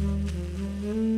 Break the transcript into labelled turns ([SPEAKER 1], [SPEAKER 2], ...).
[SPEAKER 1] Mm-hmm.